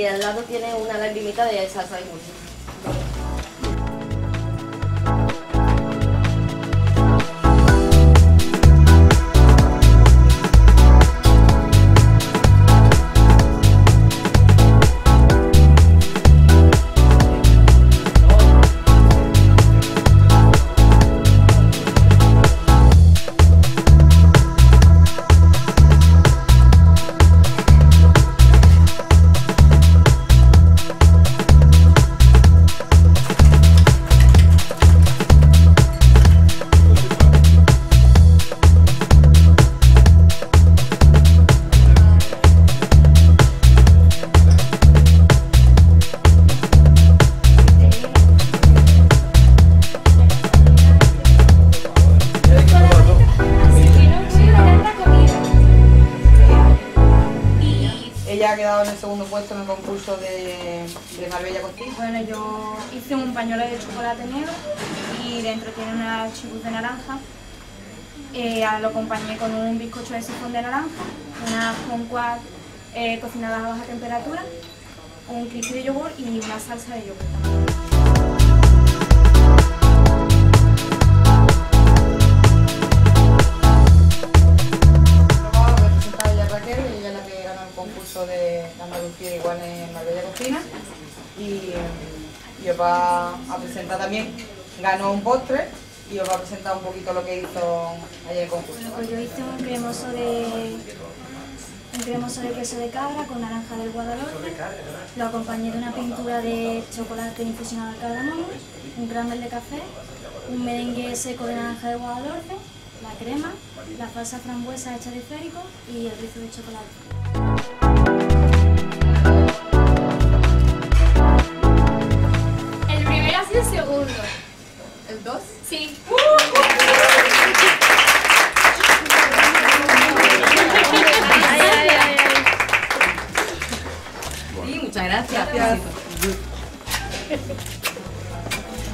Y al lado tiene una lagrimita de salsa de gusto. Segundo puesto en el concurso de, de Marbella Costilla. Bueno, yo hice un pañuelo de chocolate negro y dentro tiene una chibus de naranja. Eh, lo acompañé con un bizcocho de sifón de naranja, unas concuas eh, cocinadas a baja temperatura, un crispy de yogur y una salsa de yogur. Concurso de Andalucía igual en Marbella Cocina. Y, y os va a presentar también, ganó un postre y os va a presentar un poquito lo que hizo ayer el concurso. Bueno, pues yo hice un cremoso de un cremoso de queso de cabra con naranja del Guadalhorce. Lo acompañé de una pintura de chocolate infusionado al cardamomo, un crumble de café, un merengue seco de naranja del Guadalhorce, la crema, la falsa frambuesa hecha de férico y el rizo de chocolate. El primero ha sido el segundo. ¿El 2? Sí. Sí, muchas gracias.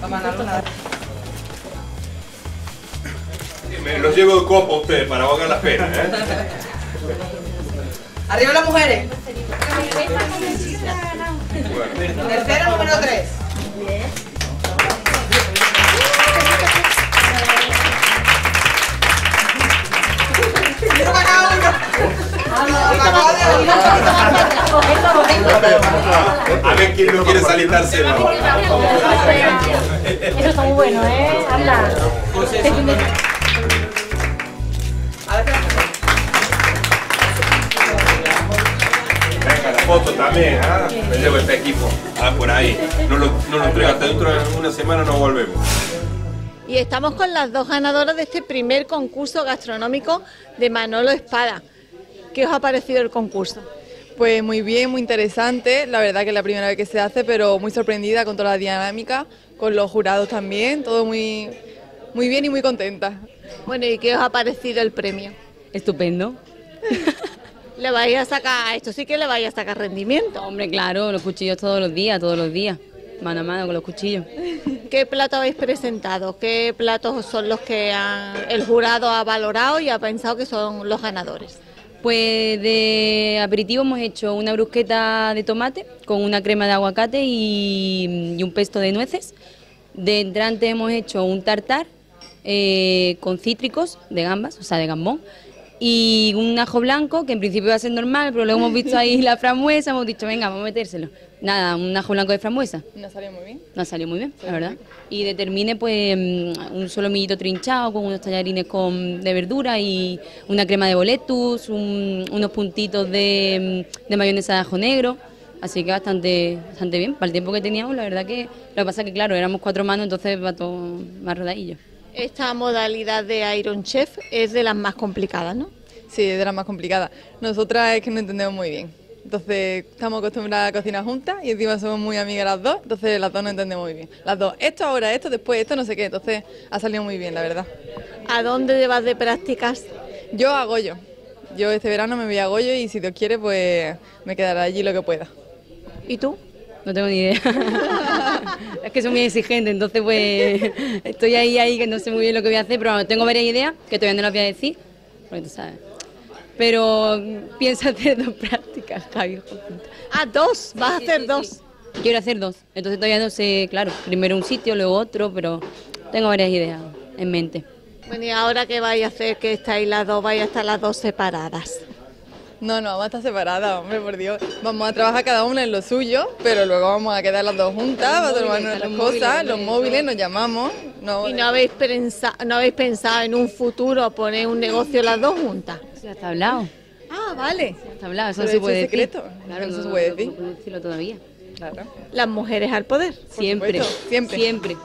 Vamos a ganar los llevo de copa a ustedes para ahogar las penas, ¿eh? Arriba las mujeres. Bueno. Tercero, número 3. Quiero para cada uno. Para cada uno. A ver quién no quiere salitarse. Eso está muy bueno, ¿eh? Anda. Foto también, ¿ah? Me llevo este equipo. Ah, por ahí. No lo, no lo traigo hasta dentro de una semana, no volvemos. Y estamos con las dos ganadoras de este primer concurso gastronómico de Manolo Espada. ¿Qué os ha parecido el concurso? Pues muy bien, muy interesante. La verdad que es la primera vez que se hace, pero muy sorprendida con toda la dinámica, con los jurados también, todo muy, muy bien y muy contenta. Bueno, ¿y qué os ha parecido el premio? Estupendo. Le vais a sacar, esto sí que le vais a sacar rendimiento. Hombre, claro, los cuchillos todos los días, todos los días. Mano a mano con los cuchillos. ¿Qué plato habéis presentado? ¿Qué platos son los que han- el jurado ha valorado y ha pensado que son los ganadores? Pues de aperitivo hemos hecho una brusqueta de tomate con una crema de aguacate y, y un pesto de nueces. De entrante hemos hecho un tartar eh, con cítricos de gambas, o sea, de gambón. Y un ajo blanco, que en principio iba a ser normal, pero luego hemos visto ahí la frambuesa, hemos dicho, venga, vamos a metérselo. Nada, un ajo blanco de frambuesa. Nos salió muy bien. Nos salió muy bien, la verdad. Y determine pues mm, un solomillito trinchado con unos tallarines con, de verdura y una crema de boletus, un- unos puntitos de, mm, de mayonesa de ajo negro. Así que bastante, bastante bien. Para el tiempo que teníamos, la verdad que lo que pasa es que claro, éramos cuatro manos, entonces va todo más rodadillo. Esta modalidad de Iron Chef es de las más complicadas, ¿no? Sí, es de las más complicadas. Nosotras es que no entendemos muy bien. Entonces estamos acostumbradas a cocinar juntas y encima somos muy amigas las dos, entonces las dos no entendemos muy bien. Las dos, esto ahora, esto después, esto no sé qué, entonces ha salido muy bien, la verdad. ¿A dónde vas de prácticas? Yo a Goyo. Yo este verano me voy a Goyo y si Dios quiere, pues me quedaré allí lo que pueda. ¿Y tú? No tengo ni idea. es que soy muy exigente, entonces pues estoy ahí, ahí, que no sé muy bien lo que voy a hacer, pero bueno, tengo varias ideas que todavía no las voy a decir, porque tú sabes. Pero pienso hacer dos prácticas, Javi. Ah, dos, vas a hacer sí, dos. sí. Quiero hacer dos, entonces todavía no sé, claro, primero un sitio, luego otro, pero tengo varias ideas en mente. Bueno, y ahora qué vais a hacer que estáis las dos, vais a estar las dos separadas. No, no, vamos a estar separadas, hombre, por Dios. Vamos a trabajar cada una en lo suyo, pero luego vamos a quedar las dos juntas, Los para tomar nuestras los cosas, móviles, los eso. móviles, nos llamamos. No, ¿Y no habéis, pensa- no habéis pensado en un futuro poner un negocio las dos juntas? Eso ya está hablado, Ah, vale. ya está hablado, eso Pero no se eso puede es decir. secreto, Claro, no se no, puede no decir. puedo decirlo todavía. Claro. Las mujeres al poder. Siempre, supuesto, siempre. siempre.